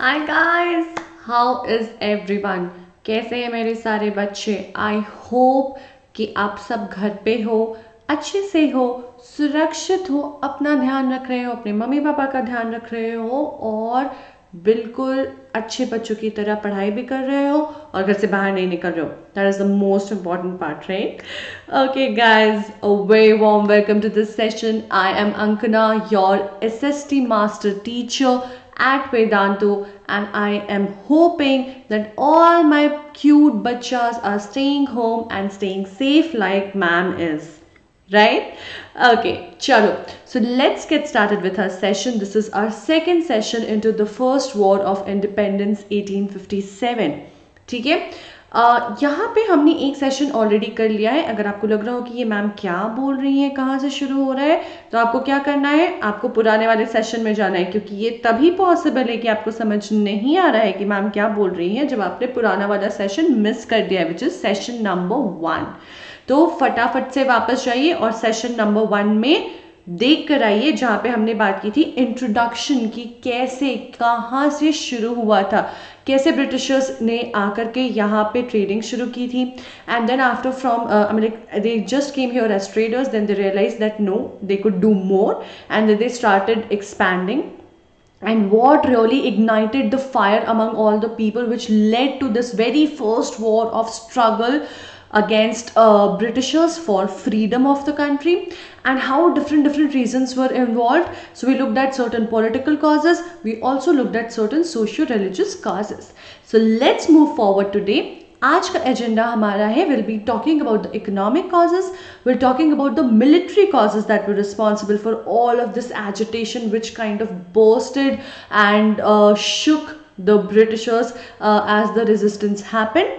Hi guys how is everyone कैसे हैं मेरे सारे बच्चे? आई होप कि आप सब घर पे हो, अच्छे से हो, सुरक्षित हो, अपना ध्यान रख रहे हो, अपने मम्मी पापा का ध्यान रख रहे हो और बिल्कुल अच्छे बच्चों की तरह पढ़ाई भी कर रहे हो और घर से बाहर नहीं निकल रहे हो। That is the most important part right okay guys we warm welcome to this session I am Ankana your S S T master teacher at Vedantu and I am hoping that all my cute bachas are staying home and staying safe like ma'am is. Right? Okay, chalo. So let's get started with our session. This is our second session into the first war of independence 1857. Okay? यहाँ पे हमने एक session already कर लिया है। अगर आपको लग रहा हो कि ये मैम क्या बोल रही है, कहाँ से शुरू हो रहा है तो आपको क्या करना है? आपको पुराने वाले सेशन में जाना है, क्योंकि ये तभी पॉसिबल है कि आपको समझ नहीं आ रहा है कि मैम क्या बोल रही है, जब आपने पुराना वाला सेशन मिस कर दिया है which is session number one तो फटाफट से वापस जाइए और सेशन नंबर वन में देख कर आइए जहाँ पे हमने बात की थी इंट्रोडक्शन की, कैसे, कहाँ से शुरू हुआ था, कैसे ब्रिटिशर्स ने आकर के यहाँ पे ट्रेडिंग शुरू की थी and then after from they just came here as traders then they realise that no they could do more and they started expanding and what really ignited the fire among all the people, which led to this very first war of struggle against uh, Britishers for freedom of the country and how different different reasons were involved. So we looked at certain political causes. We also looked at certain socio-religious causes. So let's move forward today. आज का agenda हमारा है will be talking about the economic causes will talking about the military causes that were responsible for all of this agitation which kind of boosted and shook the Britishers uh, as the resistance happened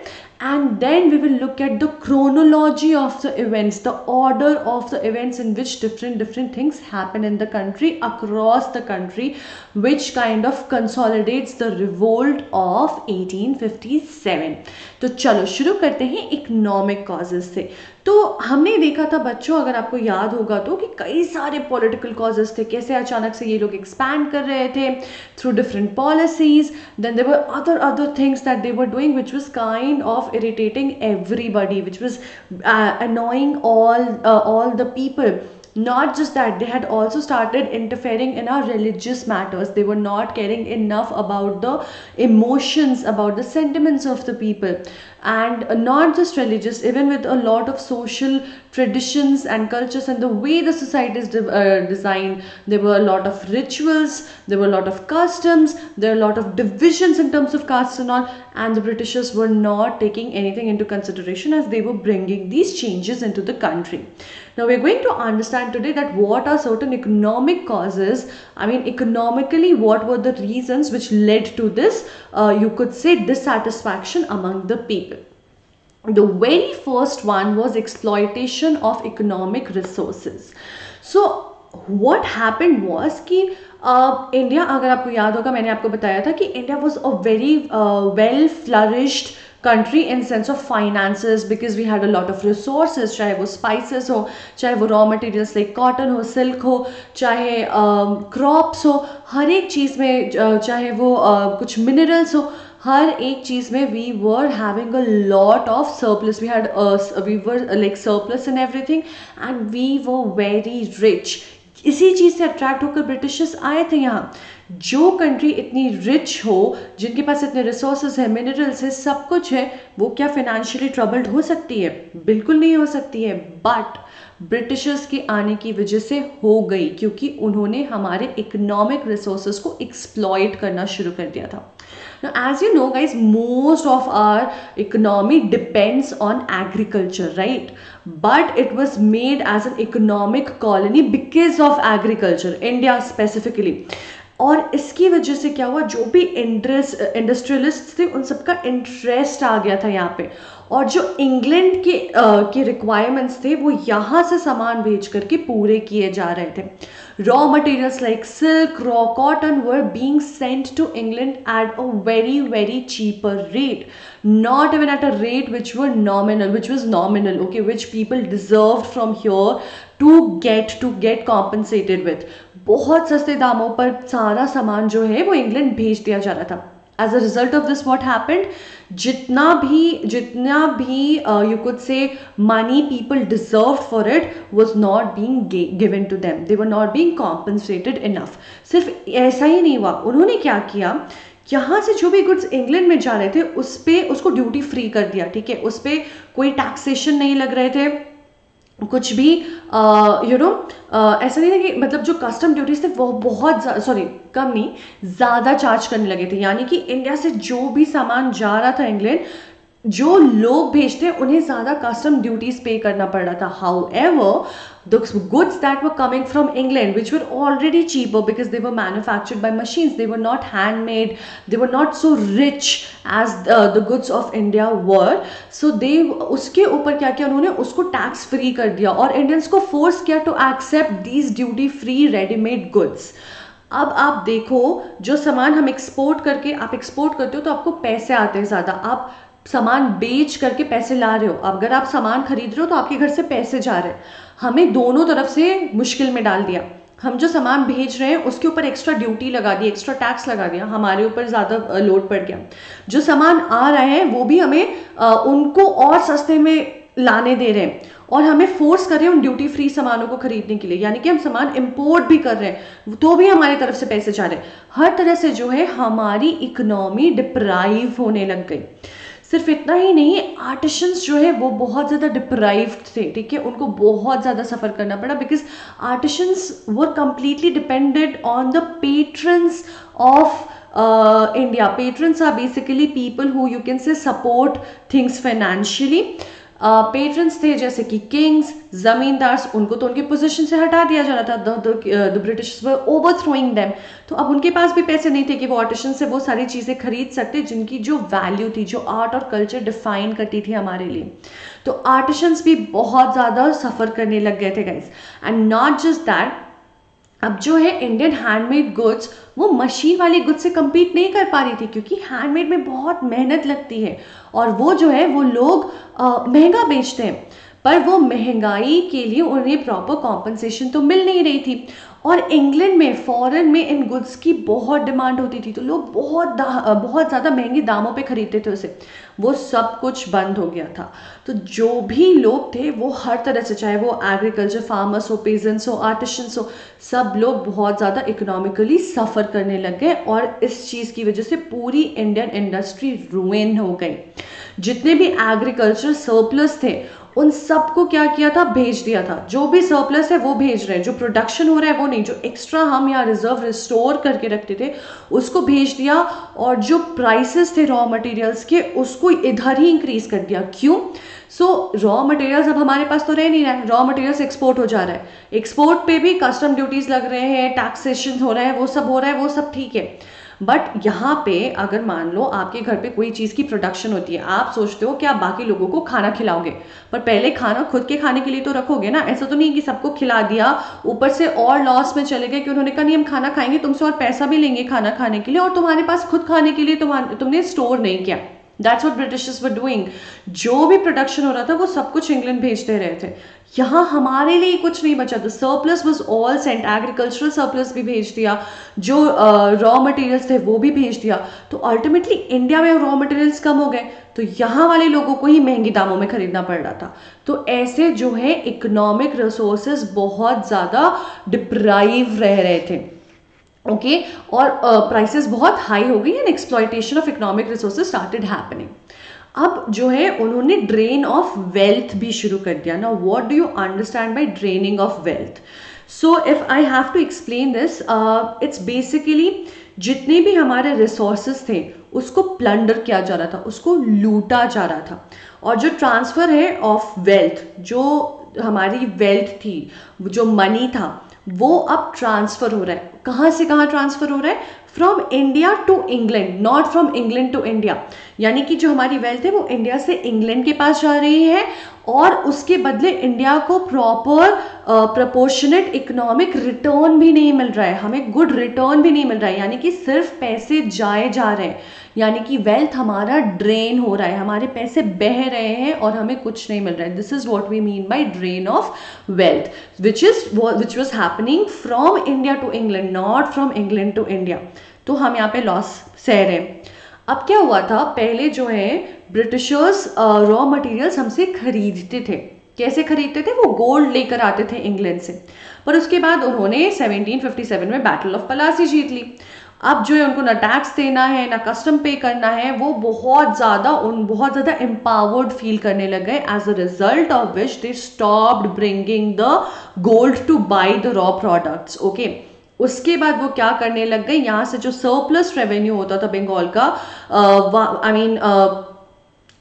and then we will look at the chronology of the events the order of the events in which different different things happen in the country across the country which kind of consolidates the revolt of 1857 तो चलो शुरू करते हैं economic causes से तो हमने देखा था बच्चों अगर आपको याद होगा तो कि कई सारे पॉलिटिकल कॉजेज थे कैसे अचानक से ये लोग एक्सपैंड कर रहे थे through different policies then they were other other things that they were doing which was kind of which was uh, annoying all uh, all the people not just that they had also started interfering in our religious matters they were not caring enough about the emotions about the sentiments of the people and not just religious even with a lot of social traditions and cultures and the way the society is de uh, designed there were a lot of rituals there were a lot of customs there are a lot of divisions in terms of castes and all and the britishers were not taking anything into consideration as they were bringing these changes into the country. Now we're going to understand today that what are certain economic causes i mean economically what were the reasons which led to this uh, you could say dissatisfaction among the people the very first one was exploitation of economic resources so what happened was कि India uh, अगर आपको याद होगा मैंने आपको बताया था कि India was a very well flourished country in sense of finances because we had a lot of resources चाहे वो spices हो चाहे वो raw materials like cotton हो silk हो चाहे uh, crops हो हर एक चीज़ में चाहे वो uh, कुछ minerals हो हर एक चीज़ में we were having a lot of surplus we had we were like surplus in everything and we were very rich इसी चीज़ से अट्रैक्ट होकर ब्रिटिशर्स आए थे यहाँ। जो कंट्री इतनी रिच हो, जिनके पास इतने रिसोर्सेज है मिनरल्स है, सब कुछ है, वो क्या फिनेंशियली ट्रबल्ड हो सकती है? बिल्कुल नहीं हो सकती है। बट ब्रिटिशर्स के आने की वजह से हो गई, क्योंकि उन्होंने हमारे इकोनॉमिक रिसोर्सेज को एक्सप्लॉयट करना शुरू कर दिया था। Now, as you know, guys, most of our economy depends on agriculture, right? But it was made as an economic colony because of agriculture, India specifically. और इसकी वजह से क्या हुआ जो भी इंडस्ट इंडस्ट्रियलिस्ट थे उन सबका इंटरेस्ट आ गया था यहाँ पे और जो इंग्लैंड के आ, के रिक्वायरमेंट्स थे वो यहाँ से सामान भेज करके पूरे किए जा रहे थे raw materials like silk raw cotton were being sent to England at a very very cheaper rate not even at a rate which were nominal which was nominal okay which people deserve from here to get to get compensated with बहुत सस्ते दामों पर सारा सामान जो है वो England भेज दिया जा रहा था। As a result of this what happened जितना भी जितना भी you could say money people deserve for it was not being given to them they were not being compensated enough सिर्फ़ ऐसा ही नहीं हुआ। उन्होंने क्या किया? यहाँ से जो भी गुड्स इंग्लैंड में जा रहे थे, उस पर उसको ड्यूटी फ्री कर दिया, ठीक है? उस पर कोई टैक्सेशन नहीं लग रहे थे। कुछ भी यू नो ऐसा नहीं था कि मतलब जो कस्टम ड्यूटीज़ थे वो बहुत सॉरी कम नहीं, ज़्यादा चार्ज करने लगे थे। यानी कि इंडिया से जो भी सामान जा रहा था इंग्लैंड जो लोग भेजते हैं, उन्हें ज़्यादा कस्टम ड्यूटीज़ पे करना पड़ रहा था। However the goods that were coming from England which were already cheaper because they were manufactured by machines they were not handmade they were not so rich as the goods of India were so they उसके ऊपर क्या किया उन्होंने? उसको tax free कर दिया और Indians को फोर्स किया to accept these duty free readymade goods अब आप देखो, जो सामान हम एक्सपोर्ट करके, आप एक्सपोर्ट करते हो तो आपको पैसे आते हैं ज़्यादा। आप सामान बेच करके पैसे ला रहे हो। अगर आप सामान खरीद रहे हो तो आपके घर से पैसे जा रहे हैं। हमें दोनों तरफ़ से मुश्किल में डाल दिया। हम जो सामान भेज रहे हैं उसके ऊपर एक्स्ट्रा ड्यूटी लगा दी एक्स्ट्रा टैक्स लगा दिया। हमारे ऊपर ज़्यादा लोड पड़ गया। जो सामान आ रहे हैं वो भी हमें आ, उनको और सस्ते में लाने दे रहे हैं। और हमें फोर्स कर रहे हैं उन ड्यूटी फ्री सामानों को खरीदने के लिए। यानी कि हम सामान इंपोर्ट भी कर रहे हैं तो भी हमारी तरफ़ से पैसे जा रहे हैं। हर तरह से जो है हमारी इकोनॉमी डिप्राइव होने लग गई। सिर्फ़ इतना ही नहीं आर्टिशंस जो है वो बहुत ज़्यादा डिप्राइव्ड थे, ठीक है? उनको बहुत ज़्यादा सफ़र करना पड़ा because artisans were completely depended on the patrons of India patrons are basically people who you can say support things financially patrons थे, जैसे कि किंग्स जमींदार्स उनको तो उनके पोजिशन से हटा दिया जाना था। The British overthrowing them तो अब उनके पास भी पैसे नहीं थे कि वो ऑटिशन से वो सारी चीज़ें खरीद सकते, जिनकी जो वैल्यू थी, जो आर्ट और कल्चर डिफाइन करती थी हमारे लिए। तो आर्टिशंस भी बहुत ज़्यादा सफ़र करने लग गए थे guys and not just that अब जो है इंडियन हैंडमेड गुड्स वो मशीन वाले गुड्स से कम्पीट नहीं कर पा रही थी, क्योंकि हैंडमेड में बहुत मेहनत लगती है। और वो जो है, वो लोग महँगा बेचते हैं। पर वो महँगाई के लिए उन्हें प्रॉपर कॉम्पनसेशन तो मिल नहीं रही थी। और इंग्लैंड में फॉरेन में इन गुड्स की बहुत डिमांड होती थी तो लोग बहुत बहुत ज़्यादा महँगे दामों पे खरीदते थे उसे। वो सब कुछ बंद हो गया था। तो जो भी लोग थे, वो हर तरह से, चाहे वो एग्रीकल्चर फार्मर्स हो पेजेंट्स हो आर्टिशंस हो, सब लोग बहुत ज़्यादा इकोनॉमिकली सफ़र करने लग गए और इस चीज़ की वजह से पूरी इंडियन इंडस्ट्री रुइन हो गई। जितने भी एग्रीकल्चर सरप्लस थे उन सबको क्या किया था? भेज दिया था। जो भी सरप्लस है, वो भेज रहे हैं। जो प्रोडक्शन हो रहा है, वो नहीं। जो एक्स्ट्रा हम यहाँ रिज़र्व रिस्टोर करके रखते थे, उसको भेज दिया और जो प्राइसेस थे रॉ मटेरियल्स के, उसको इधर ही इंक्रीज कर दिया। क्यों? सो रॉ मटेरियल्स अब हमारे पास तो रह नहीं रहा रॉ मटेरियल्स एक्सपोर्ट हो जा रहा है। एक्सपोर्ट पे भी कस्टम ड्यूटीज़ लग रहे हैं टैक्सेशन हो रहा है, वो सब हो रहा है, वो सब ठीक है। बट यहाँ पे अगर मान लो आपके घर पे कोई चीज़ की प्रोडक्शन होती है, आप सोचते हो कि आप बाकी लोगों को खाना खिलाओगे। पर पहले खाना खुद के खाने के लिए तो रखोगे ना? ऐसा तो नहीं कि सबको खिला दिया, ऊपर से और लॉस में चले गए कि उन्होंने कहा, नहीं, हम खाना खाएँगे, तुमसे और पैसा भी लेंगे खाना खाने के लिए और तुम्हारे पास खुद खाने के लिए तुमने स्टोर नहीं किया। That's what British were doing जो भी प्रोडक्शन हो रहा था वो सब कुछ इंग्लैंड भेजते रहे थे। यहाँ हमारे लिए कुछ नहीं बचा था। Surplus was all sent agricultural surplus भी भेज दिया। जो रॉ uh, मटेरियल्स थे वो भी भेज दिया। तो अल्टीमेटली इंडिया में रॉ मटेरियल्स कम हो गए। तो यहाँ वाले लोगों को ही महँगी दामों में खरीदना पड़ रहा था। तो ऐसे जो है इकोनॉमिक रिसोर्सेज बहुत ज़्यादा डिप्राइव रह रहे थे। Okay okay? और प्राइसेस uh, बहुत हाई हो गई and exploitation of economic resources started happening अब जो है उन्होंने ड्रेन ऑफ़ वेल्थ भी शुरू कर दिया। ना what do you understand by draining of wealth so if I have to explain this it's basically जितने भी हमारे रिसोर्सेज थे उसको प्लंडर किया जा रहा था उसको लूटा जा रहा था। और जो ट्रांसफ़र है ऑफ़ वेल्थ जो हमारी वेल्थ थी जो मनी था वो अब ट्रांसफ़र हो रहा है। कहाँ से कहाँ ट्रांसफ़र हो रहा है? From India to England not from England to India यानी कि जो हमारी वेल्थ है, वो इंडिया से इंग्लैंड के पास जा रही है और उसके बदले इंडिया को प्रॉपर प्रपोर्शनेट इकोनॉमिक रिटर्न भी नहीं मिल रहा है। हमें गुड रिटर्न भी नहीं मिल रहा है। यानी कि सिर्फ़ पैसे जाए जा रहे हैं। यानी कि वेल्थ हमारा ड्रेन हो रहा है, हमारे पैसे बह रहे हैं और हमें कुछ नहीं मिल रहा है। This is what we mean by drain of wealth which is which was happening from India to England not from England to India तो हम यहाँ पे लॉस सह रहे हैं। अब क्या हुआ था? पहले जो है ब्रिटिशर्स रॉ मटेरियल्स हमसे खरीदते थे। कैसे खरीदते थे? वो गोल्ड लेकर आते थे इंग्लैंड से। पर उसके बाद उन्होंने 1757 में बैटल ऑफ़ पलासी जीत ली। अब जो है उनको ना टैक्स देना है, ना कस्टम पे करना है, वो बहुत ज़्यादा उन, बहुत ज़्यादा एम्पावर्ड फील करने लग गए as a result of which they stopped bringing the gold to buy the raw products okay उसके बाद वो क्या करने लग गए? यहाँ से जो सरप्लस रेवेन्यू होता था बंगाल का आई मीन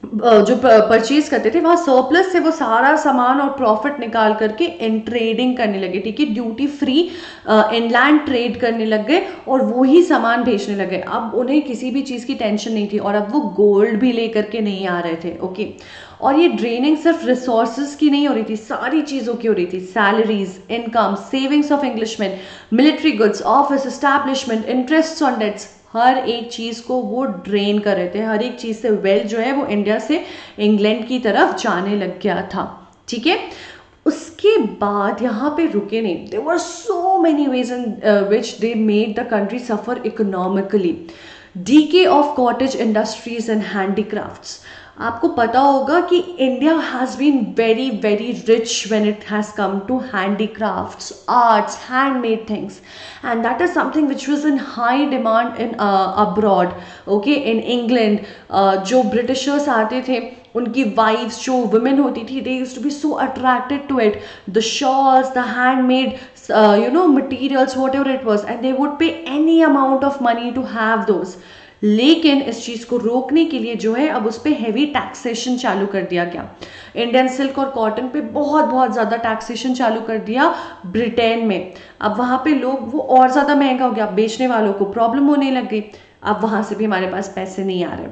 जो परचेज करते थे, वहाँ सरप्लस से वो सारा सामान और प्रॉफिट निकाल करके इन ट्रेडिंग करने लगे, ठीक है? ड्यूटी फ्री इनलैंड ट्रेड करने लग गए और वो ही सामान बेचने लगे अब उन्हें किसी भी चीज़ की टेंशन नहीं थी और अब वो गोल्ड भी लेकर के नहीं आ रहे थे ओके और ये ड्रेनिंग सिर्फ़ रिसोर्स की नहीं हो रही थी, सारी चीज़ों की हो रही थी। Salaries income savings of Englishman military goods office establishment interest on debts हर एक चीज़ को वो ड्रेन कर रहे थे। हर एक चीज़ से वेल जो है वो इंडिया से इंग्लैंड की तरफ़ जाने लग गया था। ठीक है? उसके बाद यहाँ पे रुके नहीं। There were so many ways in which they made the country suffer economically D के of cottage industries and handicrafts आपको पता होगा कि India has been very very rich when it has come to handicrafts arts handmade things and that is something which was in high demand in abroad okay in England जो britishers आते थे, उनकी wifes जो women होती थी दे used to be so attracted to it the shawls the handmade you know materials whatever it was and they would pay any amount of money to have those लेकिन इस चीज़ को रोकने के लिए जो है, अब उस पर हैवी टैक्सेशन चालू कर दिया गया। इंडियन सिल्क और कॉटन पे बहुत बहुत ज़्यादा टैक्सेशन चालू कर दिया ब्रिटेन में। अब वहाँ पे लोग, वो और ज़्यादा महँगा हो गया। बेचने वालों को प्रॉब्लम होने लग गई। अब वहाँ से भी हमारे पास पैसे नहीं आ रहे।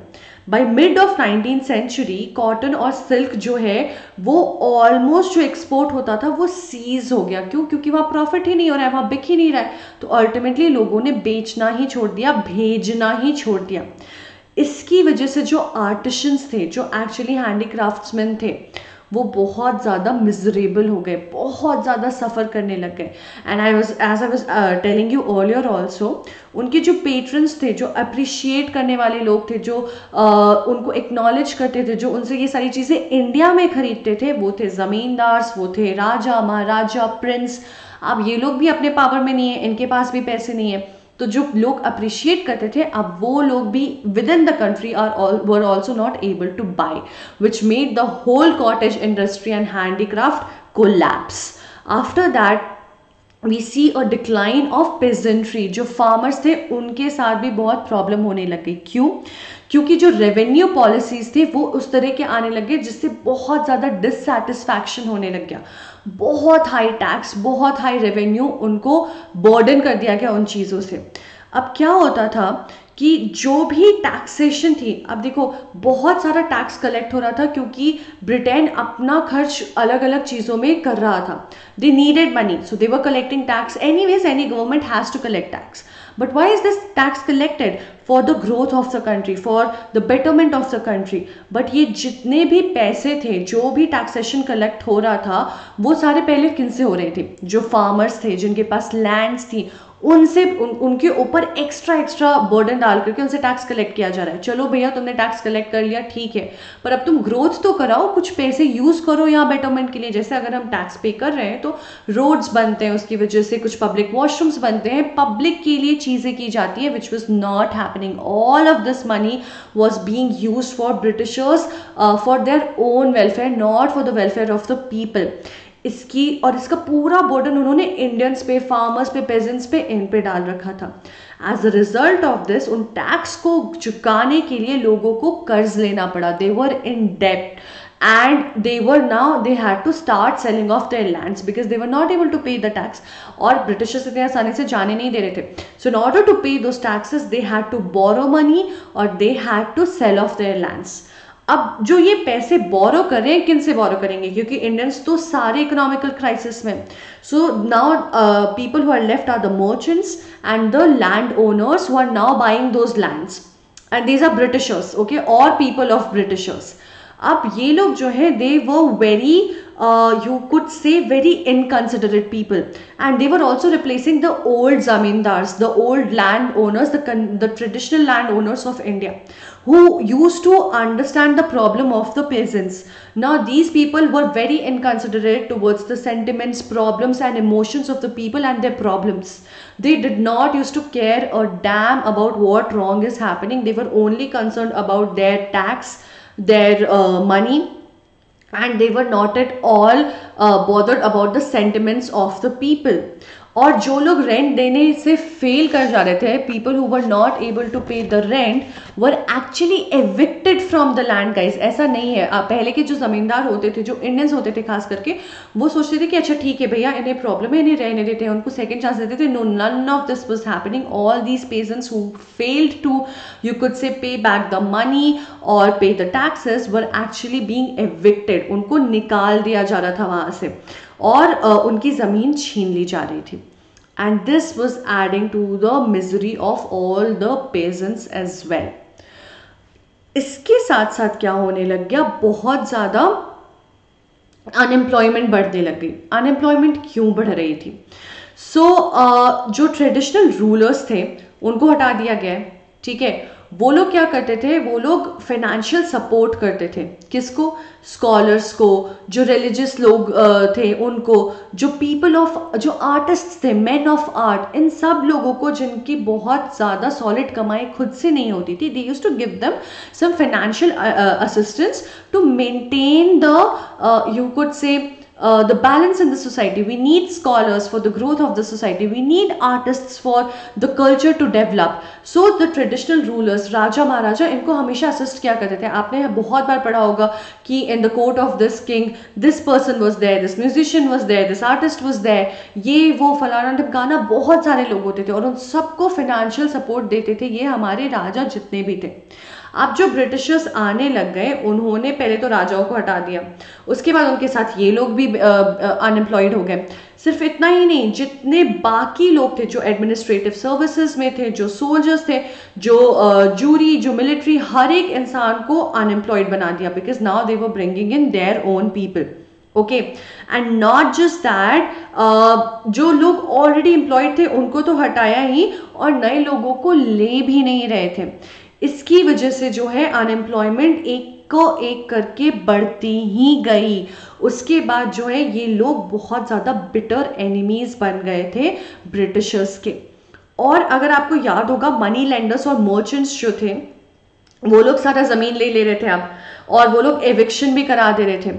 By mid of nineteen century cotton और सिल्क जो है, वो ऑलमोस्ट जो एक्सपोर्ट होता था, वो सीज हो गया। क्यों? क्योंकि वहाँ प्रॉफिट ही नहीं हो रहा है, वहाँ बिक ही नहीं रहा है। तो अल्टीमेटली लोगों ने बेचना ही छोड़ दिया, भेजना ही छोड़ दिया। इसकी वजह से जो आर्टिशंस थे, जो एक्चुअली हैंडीक्राफ्ट्समैन थे वो बहुत ज़्यादा मिजरेबल हो गए बहुत ज़्यादा सफ़र करने लग गए। And I was as I was telling you earlier also उनके जो पेट्रन्स थे जो अप्रिशिएट करने वाले लोग थे जो uh, उनको एक्नॉलेज करते थे जो उनसे ये सारी चीज़ें इंडिया में खरीदते थे वो थे ज़मींदार्स वो थे राजा महाराजा प्रिंस अब ये लोग भी अपने पावर में नहीं है इनके पास भी पैसे नहीं है। तो जो लोग अप्रिशिएट करते थे, अब वो लोग भी within the country are were also not able to buy which made the whole cottage industry and handicraft को collapse after that we see a decline of peasantry जो फार्मर्स थे, उनके साथ भी बहुत प्रॉब्लम होने लग गई. क्यों? क्योंकि जो रेवेन्यू पॉलिसीज़ थी, वो उस तरह के आने लगे जिससे बहुत ज़्यादा डिससेटिस्फैक्शन होने लग गया. बहुत हाई टैक्स बहुत हाई रेवेन्यू उनको बर्डन कर दिया गया उन चीज़ों से। अब क्या होता था कि जो भी टैक्सेशन थी, अब देखो, बहुत सारा टैक्स कलेक्ट हो रहा था क्योंकि ब्रिटेन अपना खर्च अलग अलग चीज़ों में कर रहा था। They needed money so they were collecting tax any ways any government has to collect tax But why is this tax collected? For the growth of the country, for the betterment of the country. But ये जितने भी पैसे थे जो भी taxation collect हो रहा था वो सारे पहले किन से हो रहे थे जो फार्मर्स थे जिनके पास लैंड्स थी उनसे उन, उनके ऊपर एक्स्ट्रा एक्स्ट्रा बर्डन डाल करके उनसे टैक्स कलेक्ट किया जा रहा है। चलो भैया तुमने टैक्स कलेक्ट कर लिया ठीक है। पर अब तुम ग्रोथ तो कराओ कुछ पैसे यूज़ करो यहाँ बेटरमेंट के लिए। जैसे अगर हम टैक्स पे कर रहे हैं तो रोड्स बनते हैं उसकी वजह से कुछ पब्लिक वॉशरूम्स बनते हैं। पब्लिक के लिए चीज़ें की जाती है which was not happening all of this money was being use for Britishers for their own welfare not for the welfare of the people इसकी और इसका पूरा बर्डन उन्होंने इंडियंस पे फार्मर्स पे पेजेंट्स पे, इन पे डाल रखा था। As a result of this उन टैक्स को चुकाने के लिए लोगों को कर्ज लेना पड़ा। They were in dept and they were now, they had to start selling off their lands because they were not able to pay the tax और ब्रिटिशर्स इतने आसानी से जाने नहीं दे रहे थे। So in order to pay those taxes they had to borrow money और they had to sell off their lands अब जो ये पैसे बोरो कर रहे हैं, किन से बोरो करेंगे? क्योंकि इंडियंस तो सारे इकोनॉमिकल क्राइसिस में। So now people who are left are the merchants and the land owners who are now buying those lands and these are Britishers okay और पीपल ऑफ़ ब्रिटिशर्स अब ये लोग जो है दे वो very you could say very inconsiderate people and they were also replacing the old zamindars the old landowners the, the traditional landowners of india who used to understand the problem of the peasants now these people were very inconsiderate towards the sentiments problems and emotions of the people and their problems they did not used to care a damn about what wrong is happening they were only concerned about their tax their uh, money. And they were not at all uh, bothered about the sentiments of the people और जो लोग rent देने से fail कर जा रहे थे people who were not able to pay the rent were actually evicted from the land guys ऐसा नहीं है। पहले के जो ज़मींदार होते थे, जो इंडियंस होते थे खास करके, वो सोचते थे कि अच्छा ठीक है भैया, इन्हें प्रॉब्लम है, इन्हें रहने देते हैं, उनको सेकेंड चांस देते थे। No none of this was happening all these peasants who failed to you could say pay back the money और pay the taxes were actually being evicted उनको निकाल दिया जा रहा था वहाँ से। और उनकी ज़मीन छीन ली जा रही थी। And this was adding to the misery of all the peasants as well. इसके साथ साथ क्या होने लग गया? बहुत ज़्यादा अनएम्प्लॉयमेंट बढ़ने लग गई। अनएम्प्लॉयमेंट क्यों बढ़ रही थी? सो so, uh, जो ट्रेडिशनल रूलर्स थे उनको हटा दिया गया ठीक है? वो लोग क्या करते थे? वो लोग फाइनेंशियल सपोर्ट करते थे। किसको? स्कॉलर्स को, जो रिलीजियस लोग थे, उनको, जो पीपल ऑफ़ जो आर्टिस्ट थे मैन ऑफ़ आर्ट इन सब लोगों को जिनकी बहुत ज़्यादा सॉलिड कमाई खुद से नहीं होती थी दे used to give them some financial assistance to maintain the you could say uh, the balance in the society. We need scholars for the growth of the society. We need artists for the culture to develop. So the traditional rulers, Raja Maharaja, इनको हमेशा assist किया करते थे आपने बहुत बार पढ़ा होगा कि in the court of this king, this person was there, this musician was there, this artist was there. ये वो फलाना ढिमकाना बहुत सारे लोग होते थे और उन सबको financial support देते थे ये हमारे राजा जितने भी थे अब जो ब्रिटिशर्स आने लग गए, उन्होंने पहले तो राजाओं को हटा दिया। उसके बाद उनके साथ ये लोग भी अनएम्प्लॉयड हो गए। सिर्फ़ इतना ही नहीं, जितने बाकी लोग थे, जो एडमिनिस्ट्रेटिव सर्विसेज़ में थे, जो सोल्जर्स थे, जो जूरी जो मिलिट्री हर एक इंसान को अनएम्प्लॉयड बना दिया because now they were bringing in their own people okay and not just that जो लोग ऑलरेडी एम्प्लॉयड थे, उनको तो हटाया ही, और नए लोगों को ले भी नहीं रहे थे। इसकी वजह से जो है अनएम्प्लॉयमेंट एक को एक करके बढ़ती ही गई। उसके बाद जो है ये लोग बहुत ज़्यादा बिटर एनिमीज बन गए थे ब्रिटिशर्स के। और अगर आपको याद होगा मनी लैंडर्स और मर्चेंट्स जो थे, वो लोग सारा ज़मीन ले ले रहे थे अब, और वो लोग एविक्शन भी करा दे रहे थे।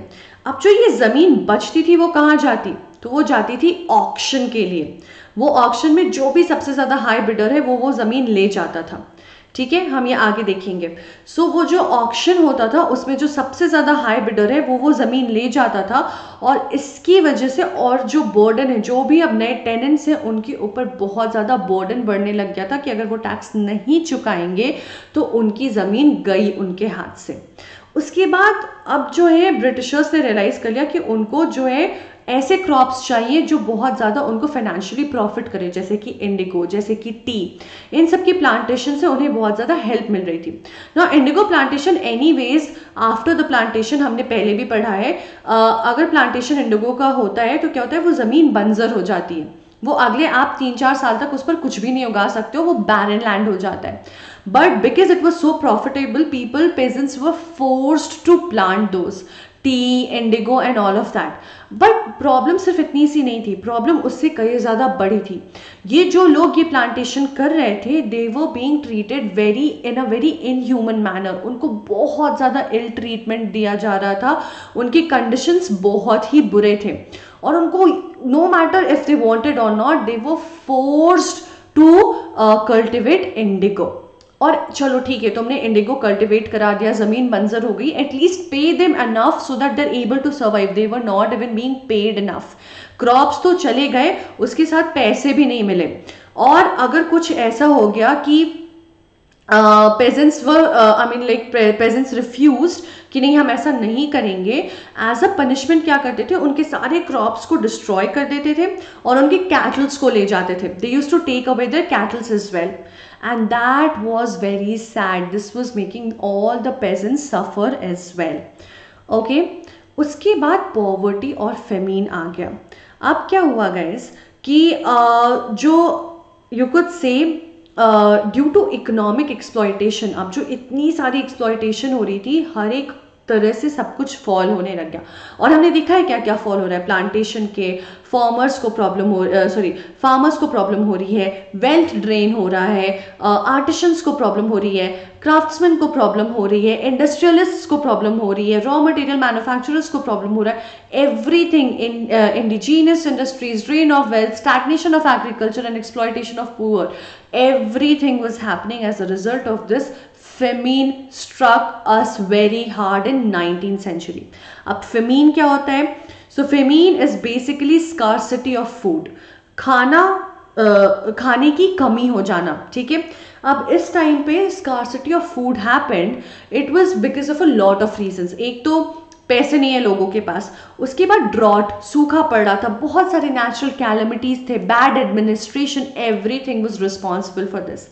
अब जो ये ज़मीन बचती थी वो कहाँ जाती? तो वो जाती थी ऑक्शन के लिए। वो ऑक्शन में जो भी सबसे ज़्यादा हाई बिडर है, वो वो ज़मीन ले जाता था। ठीक है हम ये आगे देखेंगे। सो so, वो जो ऑक्शन होता था उसमें जो सबसे ज़्यादा हाई बिडर है वो वो ज़मीन ले जाता था और इसकी वजह से और जो बर्डन है जो भी अब नए टेनेंट्स हैं उनके ऊपर बहुत ज़्यादा बर्डन बढ़ने लग गया था कि अगर वो टैक्स नहीं चुकाएँगे तो उनकी ज़मीन गई उनके हाथ से। उसके बाद अब जो है ब्रिटिशर्स ने रियलाइज़ कर लिया कि उनको जो है ऐसे क्रॉप्स चाहिए जो बहुत ज़्यादा उनको फाइनेंशियली प्रॉफिट करे, जैसे कि इंडिगो जैसे कि टी इन सब की प्लांटेशन से उन्हें बहुत ज़्यादा हेल्प मिल रही थी। ना indigo plantation any ways after the plantation हमने पहले भी पढ़ा है अगर प्लांटेशन इंडिगो का होता है तो क्या होता है, वो ज़मीन बंजर हो जाती है। वो अगले आप तीन चार साल तक उस पर कुछ भी नहीं उगा सकते हो, वो बैरन लैंड हो जाता है। But because it was so profitable people peasants were forced to plant those tea indigo and all of that but problem सिर्फ़ इतनी सी नहीं थी प्रॉब्लम उससे कई ज़्यादा बड़ी थी। ये जो लोग ये प्लांटेशन कर रहे थे they were being treated very in a very inhuman manner उनको बहुत ज़्यादा इल ट्रीटमेंट दिया जा रहा था। उनकी कंडीशंस बहुत ही बुरे थे। और उनको no matter if they wanted or not they were forced to cultivate Indigo और चलो ठीक है, तुमने इंडिगो कल्टिवेट करा दिया, ज़मीन बंजर हो गई at least pay them enough so that they're able to survive they were not even being paid enough crops तो चले गए, उसके साथ पैसे भी नहीं मिले। और अगर कुछ ऐसा हो गया कि पेजेंट्स व I mean like peasants refuse कि नहीं, हम ऐसा नहीं करेंगे। एज अ पनिशमेंट क्या करते थे? उनके सारे क्रॉप्स को डिस्ट्रॉय कर देते थे और उनके कैटल्स को ले जाते थे। They used to take away their cattles as well and that was very sad. This was making all the peasants suffer as well. Okay उसके बाद पॉवर्टी और फेमीन आ गया। अब क्या हुआ गैस कि जो you could say due to economic exploitation अब जो इतनी सारी एक्सप्लॉयटेशन हो रही थी, हर एक तरह से सब कुछ फॉल होने लग गया। और हमने देखा है क्या क्या फॉल हो रहा है? प्लांटेशन के फार्मर्स को प्रॉब्लम हो सॉरी फार्मर्स को प्रॉब्लम हो रही है। वेल्थ ड्रेन हो रहा है। आर्टिशंस को प्रॉब्लम हो रही है। क्राफ्ट्समैन को प्रॉब्लम हो रही है। इंडस्ट्रियलिस्ट को प्रॉब्लम हो रही है। रॉ मटेरियल मैन्युफैक्चरर्स को प्रॉब्लम हो रहा है। Everything in indigenous industries drain of wealth stagnation of agriculture and exploitation of poor everything was happening as a result of this famine struck us very hard in nineteen century अब famine क्या होता है? So famine is basically scarcity of food खाना uh, खाने की कमी हो जाना ठीक है? अब इस टाइम पे scarcity of food happened it was because of a lot of reasons एक तो पैसे नहीं है लोगों के पास. उसके बाद ड्रॉट सूखा पड़ रहा था. बहुत सारे नेचुरल कैलमिटीज थे. Bad administration everything was responsible for this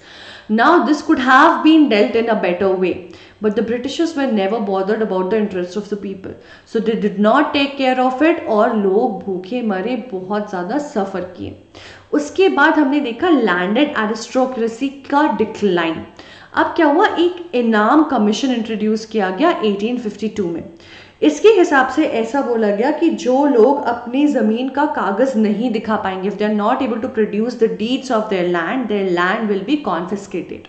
Now, this could have been dealt in a better way, but the Britishers were never bothered about the interests of the people. So they did not take care of it और लोग भूखे मरे बहुत ज़्यादा सफ़र किए उसके बाद हमने देखा लैंडेड एरिस्टोक्रेसी का डिक्लाइन अब क्या हुआ एक इनाम कमीशन इंट्रोड्यूस किया गया 1852 में इसके हिसाब से ऐसा बोला गया कि जो लोग अपनी ज़मीन का कागज़ नहीं दिखा पाएँगे if they are not able to produce the deeds of their land their land will be confiscated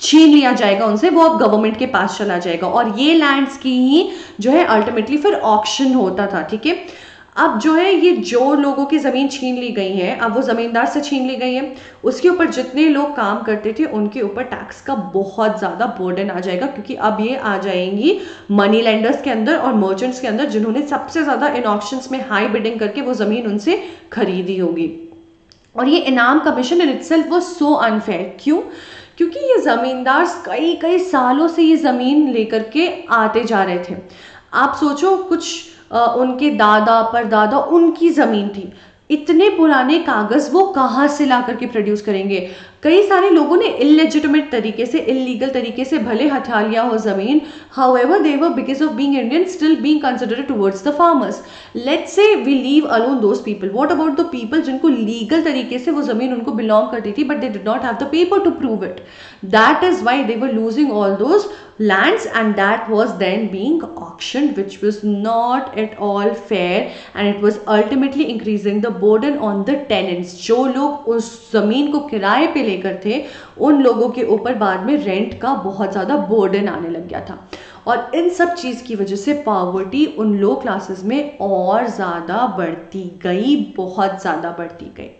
छीन लिया जाएगा उनसे, वो अब गवर्नमेंट के पास चला जाएगा। और ये लैंड्स की ही जो है अल्टीमेटली फिर ऑप्शन होता था, ठीक है? अब जो है, ये जो लोगों की ज़मीन छीन ली गई है, अब वो ज़मींदार से छीन ली गई है, उसके ऊपर जितने लोग काम करते थे, उनके ऊपर टैक्स का बहुत ज़्यादा बर्डन आ जाएगा, क्योंकि अब ये आ जाएँगी मनी लेंडर्स के अंदर और मर्चेंट्स के अंदर, जिन्होंने सबसे ज़्यादा इन ऑप्शन में हाई बिडिंग करके वो ज़मीन उनसे खरीदी होगी। और ये इनाम कमीशन इन इट वो सो अनफेयर क्यों? क्योंकि ये ज़मींदार कई कई सालों से ये ज़मीन लेकर के आते जा रहे थे। आप सोचो, कुछ उनके दादा परदादा उनकी ज़मीन थी। इतने पुराने कागज़ वो कहाँ से ला करके प्रोड्यूस करेंगे? कई सारे लोगों ने इलेजिटमेट तरीके से इलीगल तरीके से भले हटा लिया हो ज़मीन however they were because of being Indian still being considered towards the farmers let say we leave alone those people what about the people जिनको लीगल तरीके से वो ज़मीन उनको बिलोंग करती थी but they did not have the paper to prove it that is why they were losing all those lands, and that was then being auctioned, which was not at all fair, and it was ultimately increasing the burden on the tenants. जो लोग उस ज़मीन को किराए पे लेकर थे, उन लोगों के ऊपर बाद में रेंट का बहुत ज़्यादा बर्डन आने लग गया था। और इन सब चीज़ की वजह से पावर्टी उन लो क्लासेस में और ज़्यादा बढ़ती गई, बहुत ज़्यादा बढ़ती गई।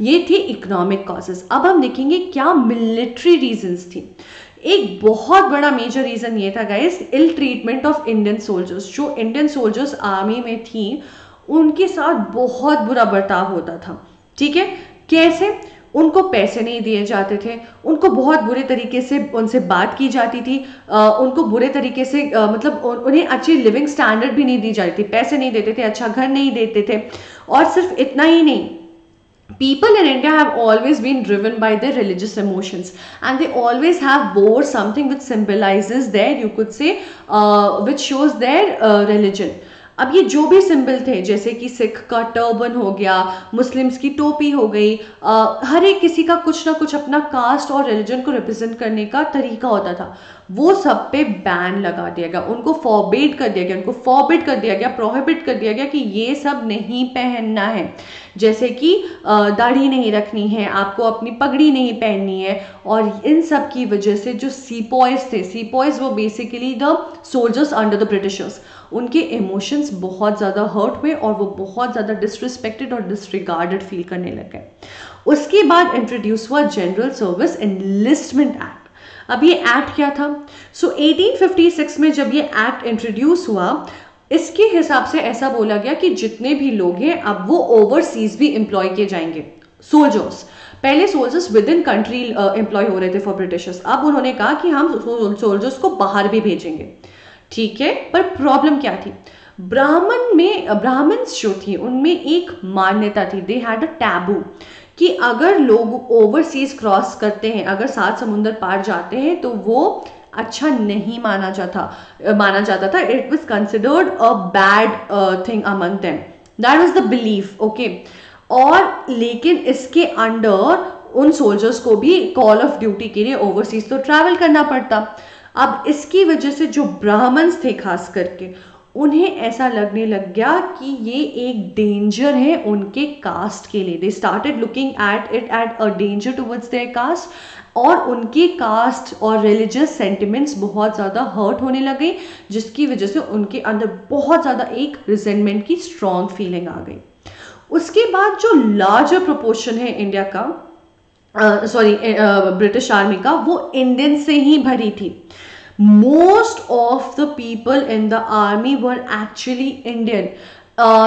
ये थी इकोनॉमिक कॉजेज अब हम देखेंगे क्या मिलिट्री रीजंस थी। एक बहुत बड़ा मेजर रीज़न ये था guys ill treatment of Indian soldiers जो इंडियन सोल्जर्स आर्मी में थी उनके साथ बहुत बुरा बर्ताव होता था। ठीक है? कैसे? उनको पैसे नहीं दिए जाते थे। उनको बहुत बुरे तरीके से उनसे बात की जाती थी। आ, उनको बुरे तरीके से आ, मतलब उन्हें अच्छी लिविंग स्टैंडर्ड भी नहीं दी जाती थी। पैसे नहीं देते थे अच्छा घर नहीं देते थे। और सिर्फ़ इतना ही नहीं people in India have always been driven by their religious emotions and they always have wore something which symbolizes their you could say uh, which shows their uh, religion अब ये जो भी सिंबल थे जैसे कि सिख का टर्बन हो गया मुस्लिम्स की टोपी हो गई आ, हर एक किसी का कुछ ना कुछ अपना कास्ट और रिलीजन को रिप्रेजेंट करने का तरीका होता था। वो सब पे बैन लगा दिया गया उनको फॉरबिड कर दिया गया उनको फॉरबिड कर दिया गया प्रोहिबिट कर दिया गया कि ये सब नहीं पहनना है। जैसे कि दाढ़ी नहीं रखनी है आपको अपनी पगड़ी नहीं पहननी है और इन सब की वजह से जो सीपॉयज थे sepoys were basically the soldiers under the Britishers उनके इमोशंस बहुत ज़्यादा हर्ट हुए और वो बहुत ज़्यादा डिसरिस्पेक्टेड और डिसरिगार्डेड फील करने लग उसके बाद इंट्रोड्यूस हुआ जनरल सर्विस एनलिस्टमेंट एक्ट अब ये एक्ट क्या था? सो so, 1856 में जब ये एक्ट इंट्रोड्यूस हुआ इसके हिसाब से ऐसा बोला गया कि जितने भी लोग हैं अब वो ओवरसीज भी एम्प्लॉय किए जाएँगे। सोल्जर्स पहले soldiers within country employ हो रहे थे फॉर ब्रिटिशर्स अब उन्होंने कहा कि हम सोल्जर्स को बाहर भी भेजेंगे। ठीक है? पर प्रॉब्लम क्या थी? ब्राह्मण में ब्राह्मण्स जो थी, उनमें एक मान्यता थी दे हैड अ टैबू कि अगर लोग ओवरसीज क्रॉस करते हैं, अगर सात समुंदर पार जाते हैं तो वो अच्छा नहीं माना जाता माना जाता था। It was considered a bad thing among them that was the belief okay और लेकिन इसके अंडर उन सोल्जर्स को भी कॉल ऑफ़ ड्यूटी के लिए ओवरसीज तो ट्रैवल करना पड़ता। अब इसकी वजह से जो ब्राह्मण्स थे खास करके उन्हें ऐसा लगने लग गया कि ये एक डेंजर है उनके कास्ट के लिए। They started looking at it at a danger towards their caste और उनके कास्ट और रिलीजियस सेंटिमेंट्स बहुत ज़्यादा हर्ट होने लगे, जिसकी वजह से उनके अंदर बहुत ज़्यादा एक रिजेंटमेंट की स्ट्रॉन्ग फीलिंग आ गई। उसके बाद जो लार्जर प्रोपोर्शन है इंडिया का सॉरी ब्रिटिश आर्मी का, वो इंडियन से ही भरी थी। Most of the people in the army were actually Indian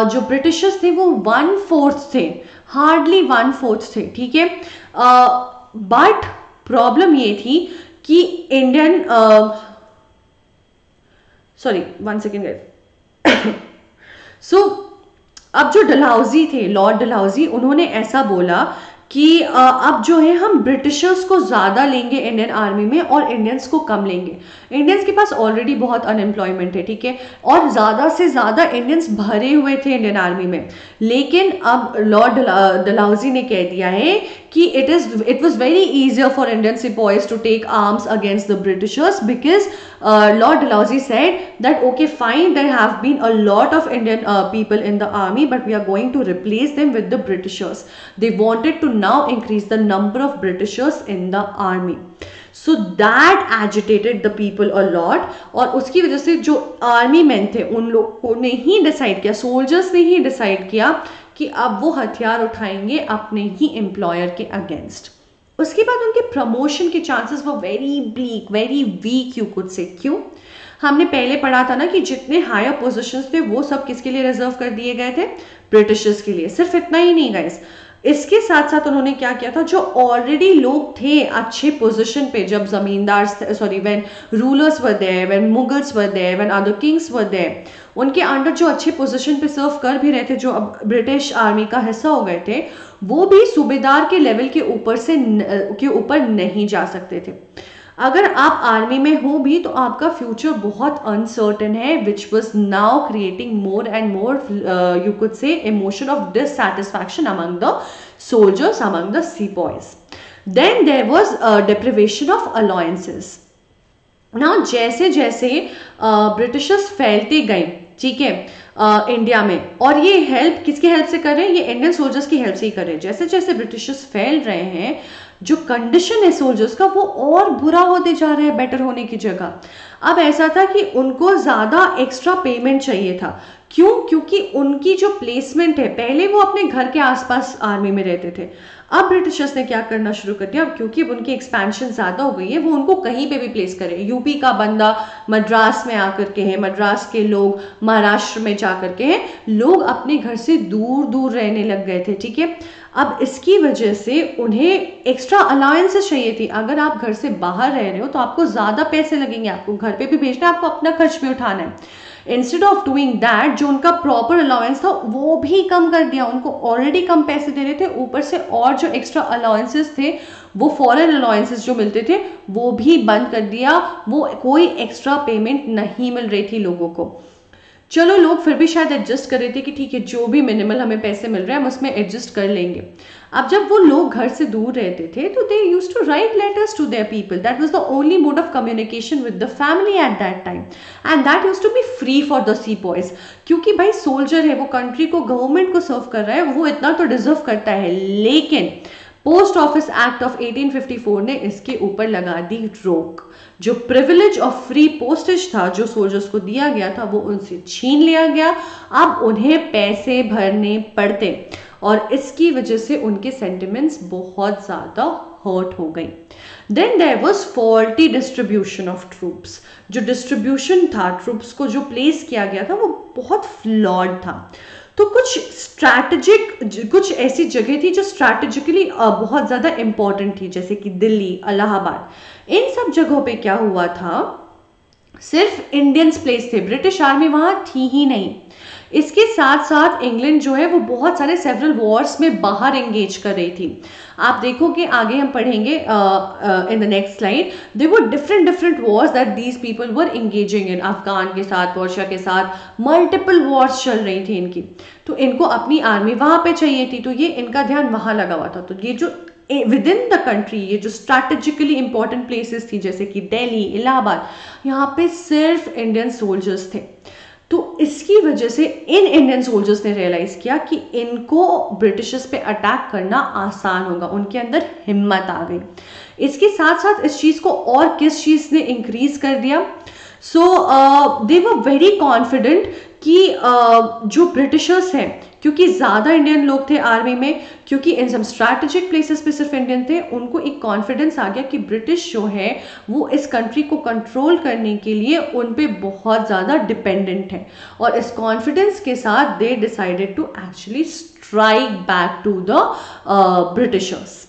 जो ब्रिटिशर्स थे, वो वन फोर्थ थे। हार्डली वन फोर्थ थे, ठीक है? बट प्रॉब्लम ये थी कि Indian sorry one second so अब जो डलहाउजी थे लॉर्ड डलहाउजी उन्होंने ऐसा बोला कि अब जो है हम ब्रिटिशर्स को ज़्यादा लेंगे इंडियन आर्मी में और इंडियंस को कम लेंगे। इंडियंस के पास ऑलरेडी बहुत अनएम्प्लॉयमेंट है, ठीक है? और ज़्यादा से ज़्यादा इंडियंस भरे हुए थे इंडियन आर्मी में। लेकिन अब लॉर्ड डलाउजी ने कह दिया है कि it is it was very easier for Indian sepoys to take arms against the Britishers because Lord Dalhousie said that okay fine there have been a lot of Indian people in the army but we are going to replace them with the Britishers they wanted to now increase the number of Britishers in the army. So that agitated the people a lot और उसकी वजह से जो army man थे, उन लोगों ने ही decide किया सोल्जर्स ने ही डिसाइड किया कि अब वो हथियार उठाएँगे अपने ही एम्प्लॉयर के अगेंस्ट उसके बाद उनके प्रमोशन के chances were very bleak very weak you could say क्यों? हमने पहले पढ़ा था ना कि जितने हायर पोजिशन थे, वो सब किसके लिए रिज़र्व कर दिए गए थे? ब्रिटिशर्स के लिए। सिर्फ़ इतना ही नहीं गाइस इसके साथ साथ उन्होंने क्या किया था? जो ऑलरेडी लोग थे अच्छे पोजीशन पे, जब जमींदार sorry when rulers were there when Mughals were there when other kings were there उनके अंडर जो अच्छे पोजीशन पे सर्व कर भी रहे थे, जो अब ब्रिटिश आर्मी का हिस्सा हो गए थे, वो भी सूबेदार के लेवल के ऊपर से के ऊपर नहीं जा सकते थे। अगर आप आर्मी में हो भी तो आपका फ्यूचर बहुत अनसर्टन है which was now creating more and more you could say emotion of dissatisfaction among the soldiers among the sepoys then there was deprivation of allowances ना जैसे जैसे ब्रिटिशर्स uh, फैलते गए ठीक है इंडिया uh, में और ये हेल्प किसकी हेल्प से कर रहे हैं? ये इंडियन सोल्जर्स की हेल्प से ही कर रहे हैं। जैसे जैसे ब्रिटिशर्स फैल रहे हैं जो कंडीशन है सोल्जर्स का, वो और बुरा होते जा रहा है बेटर होने की जगह। अब ऐसा था कि उनको ज़्यादा एक्स्ट्रा पेमेंट चाहिए था। क्यों? क्योंकि उनकी जो प्लेसमेंट है, पहले वो अपने घर के आसपास आर्मी में रहते थे। अब ब्रिटिशर्स ने क्या करना शुरू कर दिया? अब क्योंकि अब उनकी एक्सपेंशन ज़्यादा हो गई है, वो उनको कहीं पे भी प्लेस करें। यूपी का बंदा मद्रास में आकर के हैं, मद्रास के लोग महाराष्ट्र में जा कर के हैं। लोग अपने घर से दूर दूर रहने लग गए थे, ठीक है? अब इसकी वजह से उन्हें एक्स्ट्रा अलाउंसेस चाहिए थी। अगर आप घर से बाहर रह रहे हो तो आपको ज़्यादा पैसे लगेंगे आपको। घर पे भी भेजना है, आपको अपना खर्च भी उठाना है। इंस्टेड ऑफ़ डूइंग दैट जो उनका प्रॉपर अलाउंस था, वो भी कम कर दिया। उनको ऑलरेडी कम पैसे दे रहे थे। ऊपर से और जो एक्स्ट्रा अलाउंसेस थे, वो फॉरेन अलाउंसेस जो मिलते थे, वो भी बंद कर दिया। वो कोई एक्स्ट्रा पेमेंट नहीं मिल रही थी लोगों को। चलो लोग फिर भी शायद एडजस्ट कर रहे थे कि ठीक है, जो भी मिनिमल हमें पैसे मिल रहे हैं, हम उसमें एडजस्ट कर लेंगे। अब जब वो लोग घर से दूर रहते थे तो they used to write letters to their people that was the only mode of communication with the family at that time and that used to be free for the sepoys क्योंकि भाई सोल्जर है, वो country को government को सर्व कर रहा है, वो इतना तो डिजर्व करता है। लेकिन पोस्ट ऑफ़िस एक्ट ऑफ़ 1854 ने इसके ऊपर लगा दी रोक। जो प्रिविलेज ऑफ़ फ्री पोस्टेज था, जो सोल्जर्स को दिया गया था, वो उनसे छीन लिया गया। अब उन्हें पैसे भरने पड़ते और इसकी वजह से उनके सेंटिमेंट्स बहुत ज़्यादा हर्ट हो गई। Then there was faulty distribution of troops जो डिस्ट्रीब्यूशन था ट्रूप्स को जो प्लेस किया गया था, वो बहुत फ्लॉड था। तो कुछ स्ट्रैटेजिक कुछ ऐसी जगह थी जो स्ट्रैटेजिकली बहुत ज़्यादा इंपॉर्टेंट थी, जैसे कि दिल्ली, अलाहाबाद। इन सब जगहों पे क्या हुआ था? सिर्फ़ इंडियंस प्लेस थे। ब्रिटिश आर्मी वहाँ थी ही नहीं। इसके साथ साथ इंग्लैंड जो है, वो बहुत सारे सेवरल वॉर्स में बाहर एंगेज कर रही थी। आप देखो कि आगे हम पढ़ेंगे in the next slide they were different different wars that these people were engaging in Afghan के साथ पर्शिया के साथ मल्टीपल वॉर्स चल रही थी इनकी। तो इनको अपनी आर्मी वहाँ पे चाहिए थी तो ये इनका ध्यान वहाँ लगा हुआ था। तो ये जो विद इन द कंट्री ये जो स्ट्रैटेजिकली इंपॉर्टेंट प्लेसेस थी, जैसे कि दिल्ली, इलाहाबाद, यहाँ पे सिर्फ़ इंडियन सोल्जर्स थे। तो इसकी वजह से इन इंडियन सोल्जर्स ने रियलाइज़ किया कि इनको ब्रिटिशर्स पे अटैक करना आसान होगा उनके अंदर हिम्मत आ गई। इसके साथ साथ इस चीज़ को और किस चीज़ ने इंक्रीज कर दिया? So they were very confident कि uh, जो ब्रिटिशर्स हैं क्योंकि ज़्यादा इंडियन लोग थे आर्मी में, क्योंकि इन सम स्ट्रैटेजिक प्लेसेस पे सिर्फ़ इंडियन थे, उनको एक कॉन्फिडेंस आ गया कि ब्रिटिश जो है, वो इस कंट्री को कंट्रोल करने के लिए उन पे बहुत ज़्यादा डिपेंडेंट है। और इस कॉन्फिडेंस के साथ they decided to actually strike back to the Britishers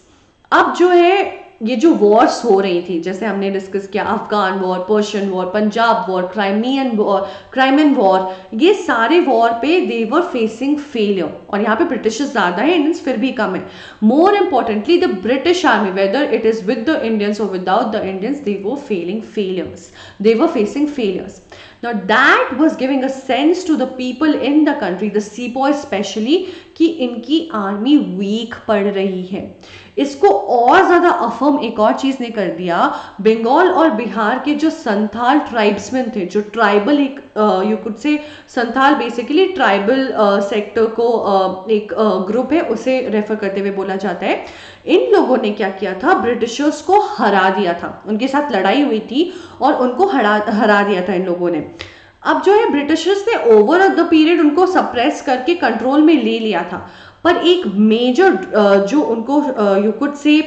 अब जो है ये जो वॉर्स हो रही थी जैसे हमने डिस्कस किया Afghan war Persian war Punjab war Crimean war Crimean war ये सारे वॉर पे दे वर फेसिंग फेलियर और यहाँ पे ब्रिटिश ज़्यादा है इंडियंस फिर भी कम है. More importantly the British army whether it is with the Indians or without the Indians they were failing failures they were facing failures Now that was giving a sense to the people in the country, the sepoys especially, कि इनकी army week पड़ रही है. इसको और ज़्यादा affirm एक और चीज़ ने कर दिया बंगाल और बिहार के जो संथाल ट्राइब्समैन थे जो ट्राइबल एक you could say Santhal basically tribal sector को uh, एक ग्रुप uh, है उसे रेफर करते हुए बोला जाता है। इन लोगों ने क्या किया था? ब्रिटिशर्स को हरा दिया था। उनके साथ लड़ाई हुई थी और उनको हरा हरा दिया था इन लोगों ने। अब जो है ब्रिटिशर्स ने ओवर द पीरियड उनको सप्रेस करके कंट्रोल में ले लिया था। पर एक मेजर जो उनको यू कुड से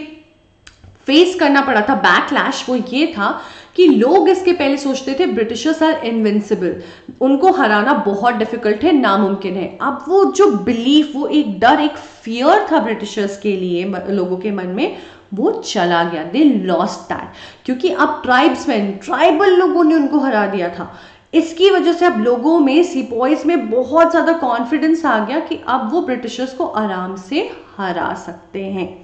फेस करना पड़ा था बैकलैश वो ये था कि लोग इसके पहले सोचते थे ब्रिटिशर्स आर इनविंसिबल उनको हराना बहुत डिफ़िकल्ट है, नामुमकिन है. अब वो जो बिलीफ वो एक डर, एक फियर था ब्रिटिशर्स के लिए लोगों के मन में, वो चला गया. दे लॉस्ट दैट क्योंकि अब ट्राइब्समैन ट्राइबल लोगों ने उनको हरा दिया था. इसकी वजह से अब लोगों में सिपॉइस में बहुत ज़्यादा कॉन्फिडेंस आ गया कि अब वो ब्रिटिशर्स को आराम से हरा सकते हैं।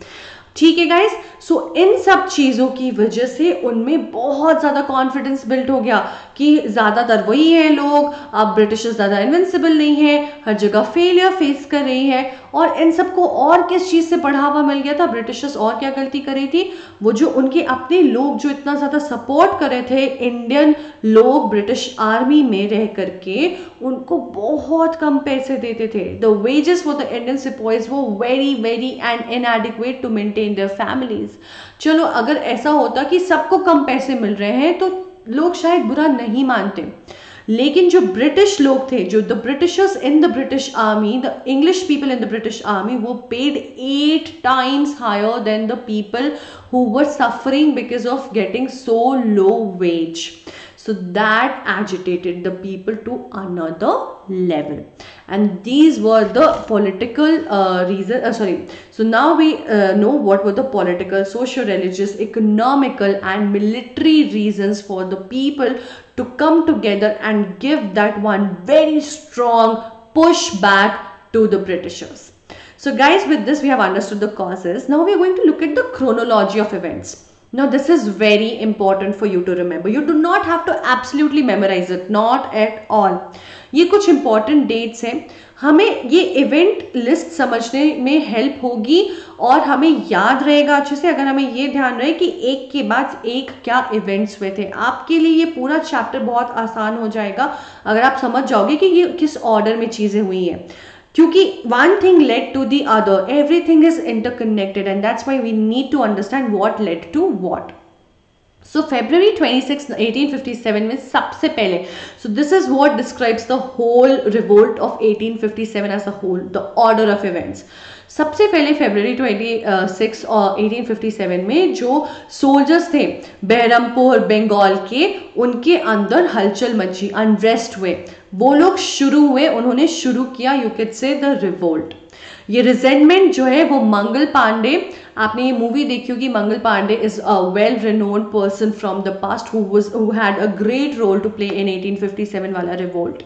ठीक है गाइज़ सो इन सब चीज़ों की वजह से उनमें बहुत ज़्यादा कॉन्फिडेंस बिल्ट हो गया कि ज़्यादातर वही है लोग, अब ब्रिटिशर्स ज़्यादा इन्वेंसिबल नहीं है, हर जगह फेलियर फेस कर रही है और इन सबको और किस चीज़ से बढ़ावा मिल गया था? ब्रिटिशर्स और क्या गलती कर रही थी? वो जो उनके अपने लोग जो इतना ज़्यादा सपोर्ट कर रहे थे इंडियन लोग ब्रिटिश आर्मी में रह करके, उनको बहुत कम पैसे देते थे। The wages for the Indian sepoys were very very and inadequate to maintain their families चलो, अगर ऐसा होता कि सबको कम पैसे मिल रहे हैं तो लोग शायद बुरा नहीं मानते। लेकिन जो ब्रिटिश लोग थे जो the Britishers in the British army the English people in the British army वो paid at times higher than the people who were suffering because of getting so low wages So that agitated the people to another level. And these were the political uh, reason. Uh, sorry. So now we uh, know what were the political, social, religious, economical and military reasons for the people to come together and give that one very strong push back to the Britishers. So guys, with this we have understood the causes. Now we are going to look at the chronology of events. Now this is very important for you to remember. You do not have to absolutely memorize it, not at all. ये कुछ important dates हैं। हमें ये event list समझने में help होगी और हमें याद रहेगा अच्छे से अगर हमें ये ध्यान रहे कि एक के बाद एक क्या इवेंट्स हुए थे। आपके लिए ये पूरा चैप्टर बहुत आसान हो जाएगा। अगर आप समझ जाओगे कि ये किस ऑर्डर में चीज़ें हुई हैं। क्योंकि one thing led to the other everything is interconnected and that's why we need to understand what led to what so February 26 1857 में सबसे पहले. So this is what describes the whole revolt of 1857 as a whole the order of events सबसे पहले February 26 और 1857 में जो soldiers थे बहरमपुर बंगाल के, उनके अंदर हलचल मची अनरेस्ट हुए। वो लोग शुरू हुए, उन्होंने शुरू किया you can say the revolt ये रिजेंटमेंट जो है, वो मंगल पांडे आपने ये मूवी देखी होगी, Mangal Pandey is a well renowned person from the past who was who had a great role to play in 1857 वाला रिवोल्ट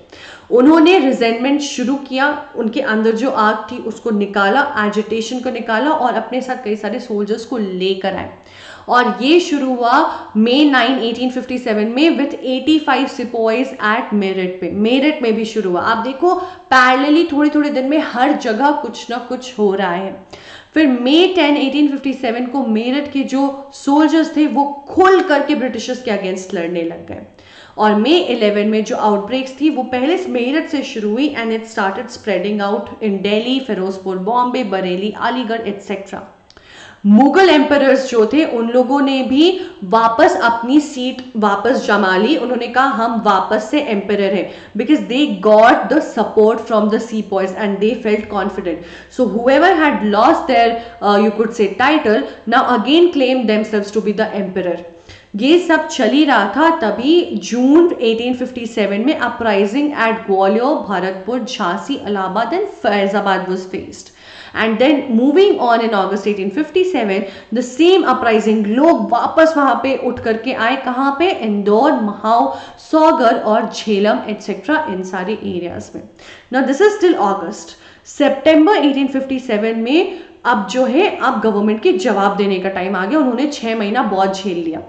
उन्होंने रिजेंटमेंट शुरू किया, उनके अंदर जो आग थी उसको निकाला एजिटेशन को निकाला और अपने साथ कई सारे सोल्जर्स को लेकर आए। और ये शुरू हुआ मे 9 1857 में विथ 85 सिपोइज एट मेरिट पे। मेरिट में भी शुरू हुआ। आप देखो पैरेलली थोड़े थोड़े दिन में हर जगह कुछ ना कुछ हो रहा है। फिर मई 10 1857 को मेरठ के जो सोल्जर्स थे, वो खुल करके ब्रिटिशर्स के अगेंस्ट लड़ने लग गए। और मई 11 में जो आउटब्रेक्स थी, वो पहले मेरठ से शुरू हुई and it started spreading out in Delhi Firozpur Bombay Bareilly Aligarh et cetera Mughal emperor जो थे, उन लोगों ने भी वापस अपनी सीट वापस जमा ली। उन्होंने कहा, हम वापस से एम्पर हैं। Because they got the support from the sepoys and they felt confident so however had lost their you could say title now again claim them to be the emperor ये सब चल ही रहा था तभी जून 1857 में uprising at Gwalior Bharatpur Jhansi Allahabad and Faizabad was faced and then moving on in August 1857 the same uprising लोग वापस वहाँ पे उठ करके आए। कहाँ पे? इंदौर, महाव, सौगर और झेलम एटसेट्रा इन सारे एरियाज़ में। ना this is still August September 1857 में अब जो है, अब गवर्नमेंट के जवाब देने का टाइम आ गया। उन्होंने छह महीना बहुत झेल लिया।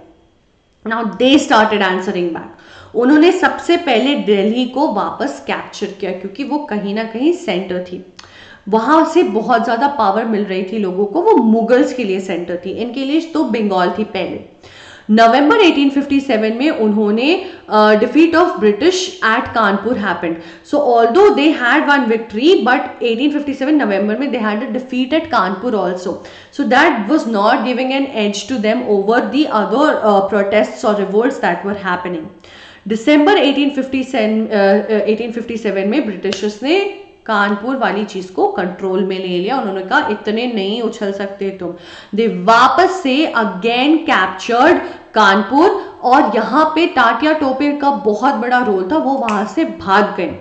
Now they started answering back उन्होंने सबसे पहले दिल्ली को वापस कैप्चर किया, क्योंकि वो कहीं ना कहीं सेंटर थी। वहाँ से बहुत ज़्यादा पावर मिल रही थी लोगों को, वो मुगल्स के लिए सेंटर थी। इनके लिए तो बंगाल थी पहले। नवंबर 1857 में उन्होंने defeat of British at Kanpur happened so although they had one victory but 1857 नवंबर में they had a defeat at Kanpur also so that was not giving an edge to them over the other protests और revolts that were happening December 1857 1857 में Britishers ने कानपुर वाली चीज़ को control में ले लिया। उन्होंने कहा, इतने नहीं उछल सकते तुम। दे वापस से अगेन कैप्चर्ड कानपुर और यहाँ पे टाटिया टोपे का बहुत बड़ा रोल था, वो वहाँ से भाग गए।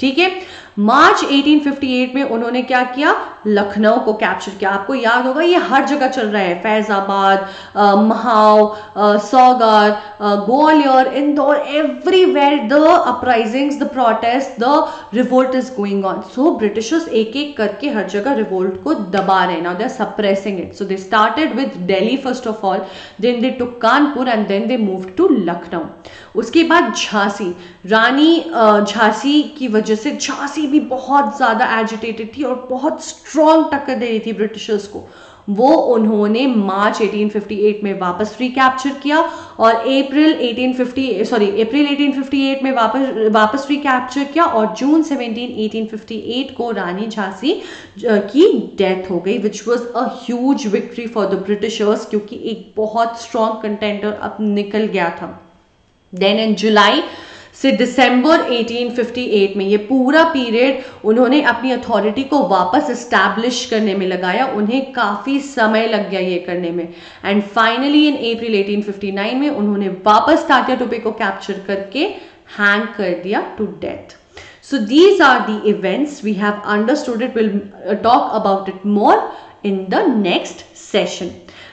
ठीक है? मार्च 1858 में उन्होंने क्या किया? लखनऊ को कैप्चर किया। आपको याद होगा, ये हर जगह चल रहा है। Faizabad Mahav Saugor Gwalior, Indore everywhere the uprisings the protest the revolt is going on so Britishers एक एक करके हर जगह रिवोल्ट को दबा रहे now they are suppressing it so they started with Delhi first of all then they took Kanpur and then they move to Lucknow उसके बाद झांसी। रानी झांसी की वजह से झांसी भी बहुत ज़्यादा एजिटेटेड थी और बहुत स्ट्रॉन्ग टक्कर दे रही थी ब्रिटिशर्स को। वो उन्होंने मार्च 1858 में वापस रिकैप्चर किया और अप्रैल 1850 सॉरी अप्रैल 1858 में वापस वापस रिकैप्चर किया और जून 17 1858 को रानी झांसी की डेथ हो गई which was a huge victory for the Britishers क्योंकि एक बहुत स्ट्रॉन्ग कंटेंटर अब निकल गया था। देन इन जुलाई से दिसंबर 1858 में ये पूरा पीरियड उन्होंने अपनी अथॉरिटी को वापस इस्टेब्लिश करने में लगाया उन्हें काफ़ी समय लग गया ये करने में एंड फाइनली इन अप्रैल 1859 में उन्होंने वापस टाटिया टोपे को कैप्चर करके हैंग कर दिया to death these are the events we have understood it. We'll uh, talk about it more in the next session.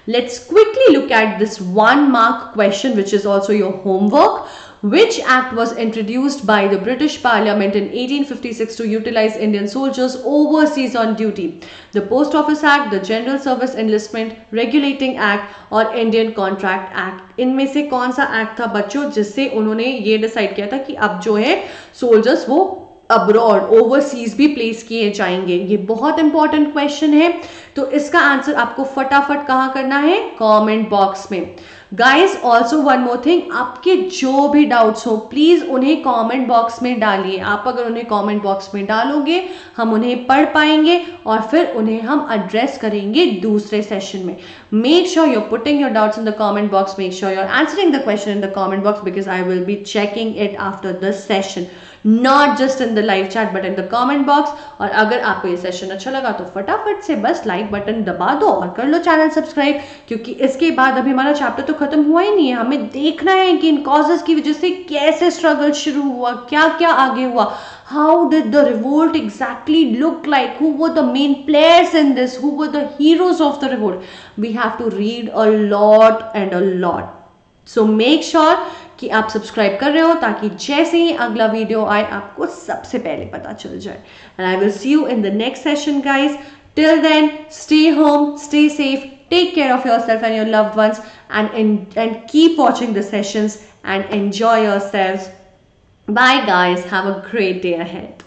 Let's quickly look at this one mark question which is also your homework. Which act was introduced by the British Parliament in 1856 to utilize Indian soldiers overseas on duty? The Post Office Act, the General Service Enlistment Regulating Act और Indian Contract Act. इनमें से कौन सा act था बच्चों जिससे उन्होंने ये डिसाइड किया था कि अब जो है सोल्जर्स वो अब्रॉड ओवरसीज भी प्लेस किए जाएँगे। ये बहुत इंपॉर्टेंट क्वेश्चन है। तो इसका आंसर आपको फटाफट कहाँ करना है? कमेंट बॉक्स में। Guys also one more thing आपके जो भी डाउट्स हो प्लीज़ उन्हें कमेंट बॉक्स में डालिए। आप अगर उन्हें कमेंट बॉक्स में डालोगे, हम उन्हें पढ़ पाएँगे और फिर उन्हें हम एड्रेस करेंगे दूसरे सेशन में। Make sure you're putting your doubts in the comment box make sure you're answering the question in the comment box because I will be checking it after the session not just in the live chat but in the comment box और अगर आपको ये session अच्छा लगा तो फटाफट से बस लाइक बटन दबा दो और कर लो चैनल सब्सक्राइब क्योंकि इसके बाद अभी हमारा चैप्टर तो खत्म हुआ ही नहीं है। हमें देखना है कि इन कॉजेस की वजह से कैसे स्ट्रगल शुरू हुआ क्या क्या आगे हुआ। How did the revolt exactly look like? Who were the main players in this? Who were the heroes of the revolt? We have to read a lot and a lot. So make sure कि आप subscribe कर रहे हो ताकि जैसे ही अगला video आए, आपको सबसे पहले पता चल जाए। And I will see you in the next session guys till then stay home stay safe take care of your self and your love ones and and keep watching the sessions and enjoy your self bye guys have a great day ahead